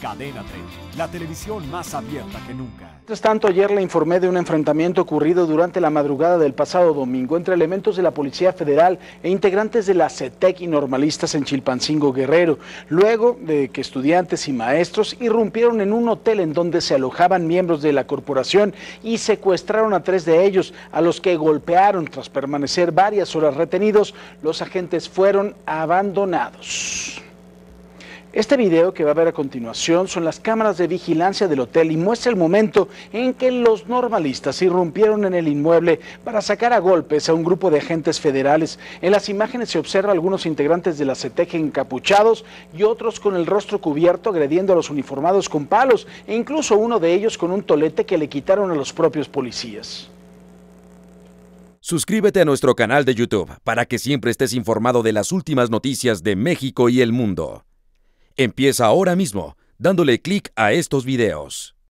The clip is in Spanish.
Cadena 30, la televisión más abierta que nunca. Mientras tanto, ayer le informé de un enfrentamiento ocurrido durante la madrugada del pasado domingo entre elementos de la Policía Federal e integrantes de la CETEC y normalistas en Chilpancingo Guerrero, luego de que estudiantes y maestros irrumpieron en un hotel en donde se alojaban miembros de la corporación y secuestraron a tres de ellos, a los que golpearon tras permanecer varias horas retenidos, los agentes fueron abandonados. Este video que va a ver a continuación son las cámaras de vigilancia del hotel y muestra el momento en que los normalistas irrumpieron en el inmueble para sacar a golpes a un grupo de agentes federales. En las imágenes se observa algunos integrantes de la CETEC encapuchados y otros con el rostro cubierto agrediendo a los uniformados con palos e incluso uno de ellos con un tolete que le quitaron a los propios policías. Suscríbete a nuestro canal de YouTube para que siempre estés informado de las últimas noticias de México y el mundo. Empieza ahora mismo dándole clic a estos videos.